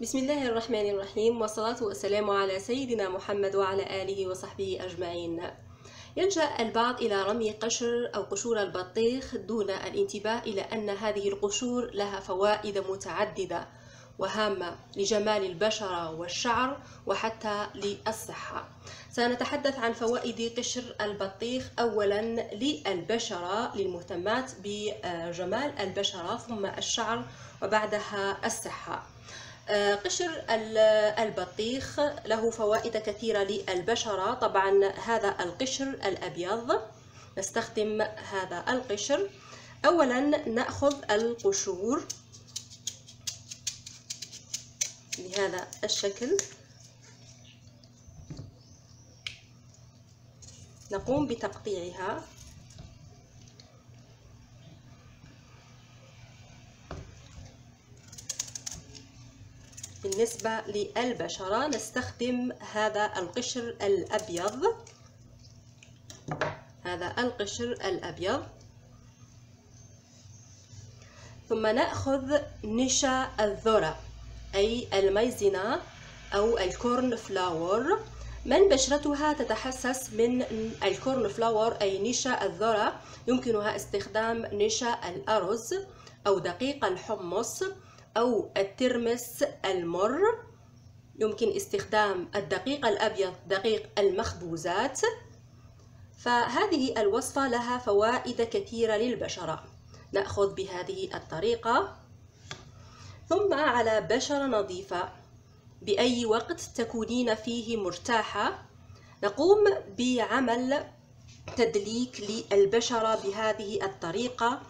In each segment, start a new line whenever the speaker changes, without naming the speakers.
بسم الله الرحمن الرحيم والصلاة والسلام على سيدنا محمد وعلى آله وصحبه أجمعين. يلجأ البعض إلى رمي قشر أو قشور البطيخ دون الانتباه إلى أن هذه القشور لها فوائد متعددة وهامة لجمال البشرة والشعر وحتى للصحة. سنتحدث عن فوائد قشر البطيخ. أولا للبشرة للمهتمات بجمال البشرة ثم الشعر وبعدها الصحة. قشر البطيخ له فوائد كثيرة للبشرة. طبعا هذا القشر الأبيض نستخدم هذا القشر. أولا نأخذ القشور بهذا الشكل. نقوم بتقطيعها. بالنسبة للبشرة نستخدم هذا القشر الأبيض. هذا القشر الأبيض. ثم نأخذ نشا الذرة أي المايزينا أو ال corn flour. من بشرتها تتحسس من ال corn flour أي نشا الذرة؟ يمكنها استخدام نشا الأرز أو دقيق الحمص. أو الترمس المر. يمكن استخدام الدقيق الأبيض دقيق المخبوزات. فهذه الوصفة لها فوائد كثيرة للبشرة. نأخذ بهذه الطريقة. ثم على بشرة نظيفة. بأي وقت تكونين فيه مرتاحة. نقوم بعمل تدليك للبشرة بهذه الطريقة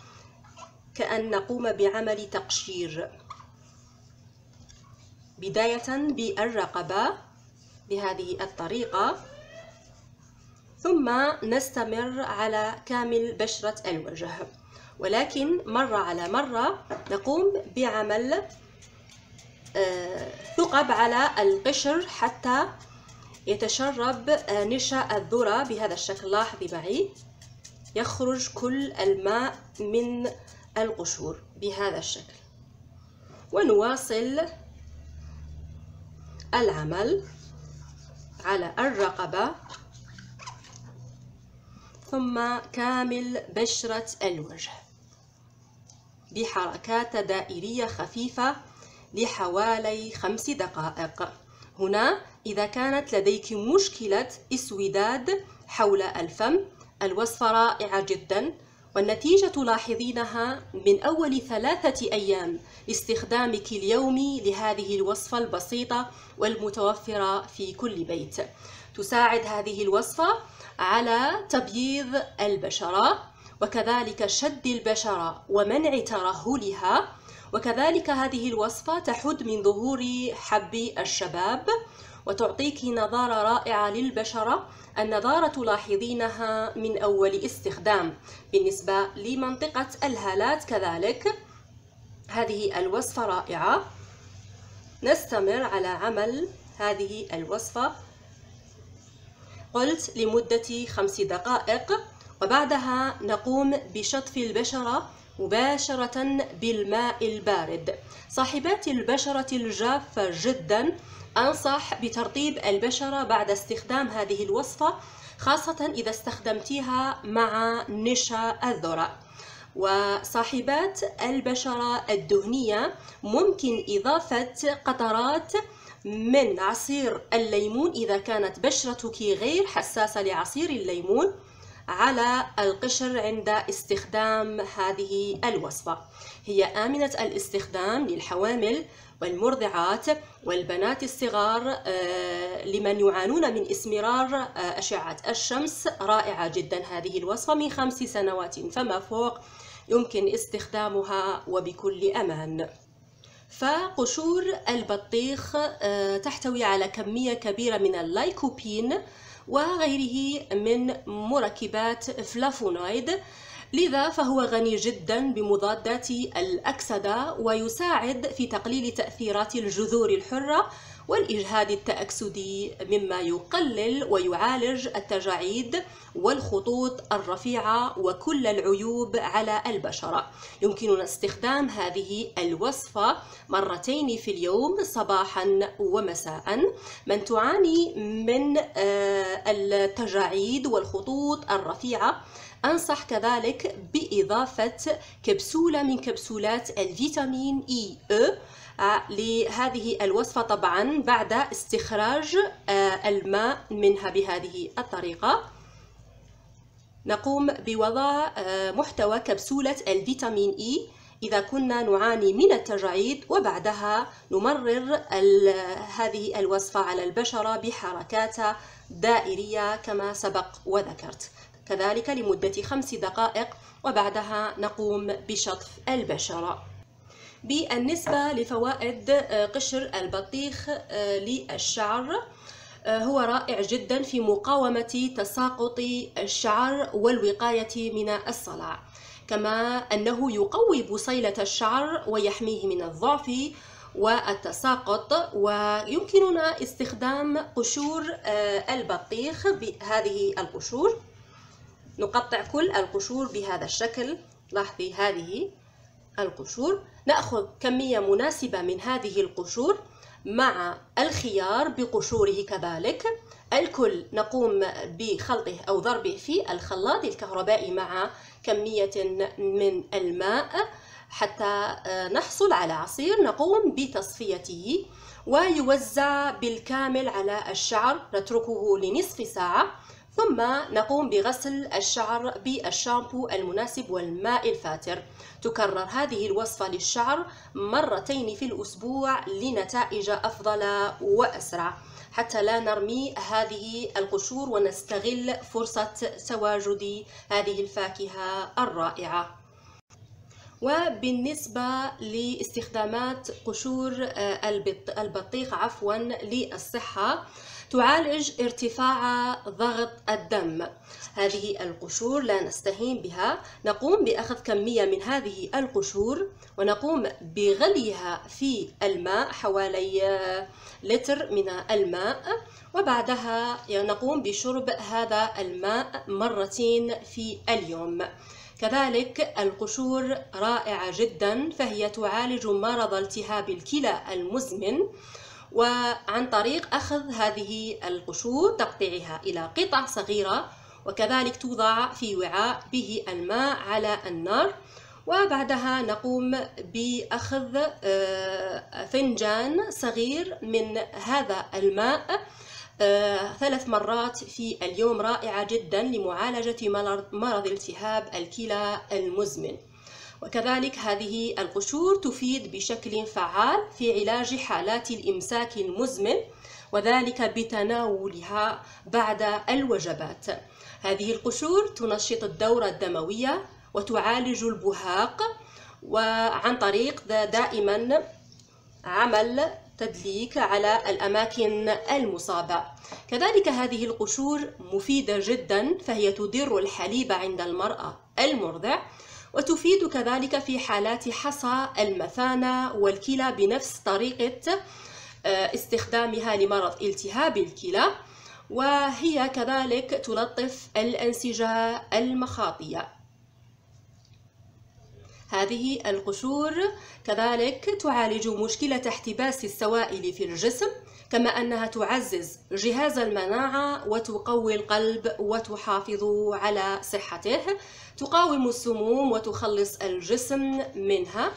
كأن نقوم بعمل تقشير. بداية بالرقبة بهذه الطريقة. ثم نستمر على كامل بشرة الوجه. ولكن مرة على مرة نقوم بعمل ثقب على القشر حتى يتشرب نشا الذرة بهذا الشكل. لاحظي معي. يخرج كل الماء من القشور بهذا الشكل. ونواصل العمل على الرقبة. ثم كامل بشرة الوجه. بحركات دائرية خفيفة لحوالي خمس دقائق. هنا إذا كانت لديك مشكلة إسوداد حول الفم الوصفة رائعة جدا. والنتيجة تلاحظينها من أول ثلاثة أيام لاستخدامك اليومي لهذه الوصفة البسيطة والمتوفرة في كل بيت. تساعد هذه الوصفة على تبييض البشرة وكذلك شد البشرة ومنع ترهلها وكذلك هذه الوصفة تحد من ظهور حب الشباب وتعطيك نظارة رائعة للبشرة النظارة تلاحظينها من أول استخدام بالنسبة لمنطقة الهالات كذلك. هذه الوصفة رائعة. نستمر على عمل هذه الوصفة. قلت لمدة خمس دقائق وبعدها نقوم بشطف البشرة مباشرة بالماء البارد. صاحبات البشرة الجافة جدا أنصح بترطيب البشرة بعد استخدام هذه الوصفة خاصة إذا استخدمتيها مع نشا الذرة. وصاحبات البشرة الدهنية ممكن إضافة قطرات من عصير الليمون إذا كانت بشرتك غير حساسة لعصير الليمون. على القشر عند استخدام هذه الوصفة. هي آمنة الاستخدام للحوامل والمرضعات والبنات الصغار لمن يعانون من اسمرار أشعة الشمس. رائعة جدا هذه الوصفة من خمس سنوات فما فوق يمكن استخدامها وبكل أمان. فقشور البطيخ تحتوي على كمية كبيرة من اللايكوبين وغيره من مركبات فلافونويد. لذا فهو غني جدا بمضادات الأكسدة ويساعد في تقليل تأثيرات الجذور الحرة والإجهاد التأكسدي مما يقلل ويعالج التجاعيد والخطوط الرفيعة وكل العيوب على البشرة يمكننا استخدام هذه الوصفة مرتين في اليوم صباحا ومساء. من تعاني من آه، التجاعيد والخطوط الرفيعة أنصح كذلك بإضافة كبسولة من كبسولات الفيتامين إي أو لهذه الوصفة طبعا بعد استخراج آه، الماء منها بهذه الطريقة. نقوم بوضع آه، محتوى كبسولة الفيتامين إي إذا كنا نعاني من التجاعيد وبعدها نمرر هذه الوصفة على البشرة بحركات دائرية كما سبق وذكرت. كذلك لمدة خمس دقائق وبعدها نقوم بشطف البشرة. بالنسبة لفوائد آه، قشر البطيخ آه، للشعر. آه، هو رائع جدا في مقاومة تساقط الشعر والوقاية من الصلع كما أنه يقوي بصيلة الشعر ويحميه من الضعف والتساقط. ويمكننا استخدام قشور البطيخ بهذه القشور. نقطع كل القشور بهذا الشكل. لاحظي هذه. القشور. نأخذ كمية مناسبة من هذه القشور مع الخيار بقشوره كذلك. الكل نقوم بخلطه أو ضربه في الخلاط الكهربائي مع كمية من الماء حتى آه، نحصل على عصير. نقوم بتصفيته ويوزع بالكامل على الشعر. نتركه لنصف ساعة. ثم نقوم بغسل الشعر بالشامبو المناسب والماء الفاتر. تكرر هذه الوصفة للشعر مرتين في الأسبوع لنتائج أفضل وأسرع. حتى لا نرمي هذه القشور ونستغل فرصة تواجد هذه الفاكهة الرائعة. وبالنسبة لاستخدامات قشور آه، البطيخ عفوا للصحة تعالج ارتفاع ضغط الدم. هذه القشور لا نستهين بها. نقوم بأخذ كمية من هذه القشور ونقوم بغليها في الماء حوالي لتر من الماء. وبعدها نقوم بشرب هذا الماء مرتين في اليوم. كذلك القشور رائعة جدا فهي تعالج مرض التهاب الكلى المزمن. وعن طريق أخذ هذه القشور تقطيعها إلى قطع صغيرة وكذلك توضع في وعاء به الماء على النار. وبعدها نقوم بأخذ آه، فنجان صغير من هذا الماء. ثلاث مرات في اليوم رائعة جدا لمعالجة مرض التهاب الكلى المزمن. وكذلك هذه القشور تفيد بشكل فعال في علاج حالات الإمساك المزمن وذلك بتناولها بعد الوجبات. هذه القشور تنشط الدورة الدموية وتعالج البهاق وعن طريق دائما عمل تدليك على الأماكن المصابة. كذلك هذه القشور مفيدة جدا فهي تدر الحليب عند المرأة المرضع وتفيد كذلك في حالات حصى المثانة والكلى بنفس طريقة آه، استخدامها لمرض التهاب الكلى وهي كذلك تلطف الأنسجة المخاطية. هذه القشور كذلك تعالج مشكلة احتباس السوائل في الجسم كما أنها تعزز جهاز المناعة وتقوي القلب وتحافظ على صحته تقاوم السموم وتخلص الجسم منها.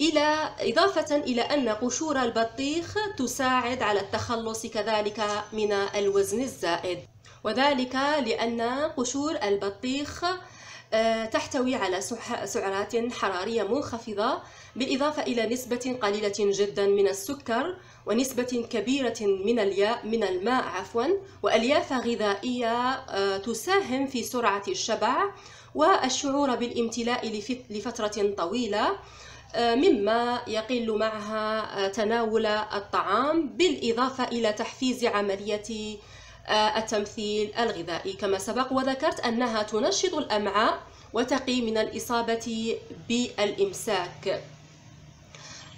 إلى إضافة إلى أن قشور البطيخ تساعد على التخلص كذلك من الوزن الزائد. وذلك لأن قشور البطيخ تحتوي على سعرات حرارية منخفضة بالإضافة إلى نسبة قليلة جدا من السكر ونسبة كبيرة من الياء من الماء عفوا وألياف غذائية آه، تساهم في سرعة الشبع والشعور بالامتلاء لفترة طويلة آه، مما يقل معها تناول الطعام بالإضافة إلى تحفيز عملية التمثيل الغذائي كما سبق وذكرت أنها تنشط الأمعاء وتقي من الإصابة بالإمساك.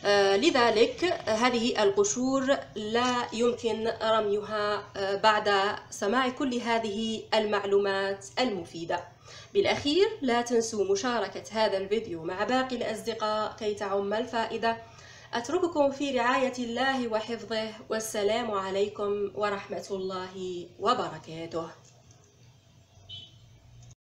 آه، لذلك هذه القشور لا يمكن رميها آه، بعد سماع كل هذه المعلومات المفيدة. بالأخير لا تنسوا مشاركة هذا الفيديو مع باقي الأصدقاء كي تعم الفائدة. أترككم في رعاية الله وحفظه والسلام عليكم ورحمة الله وبركاته.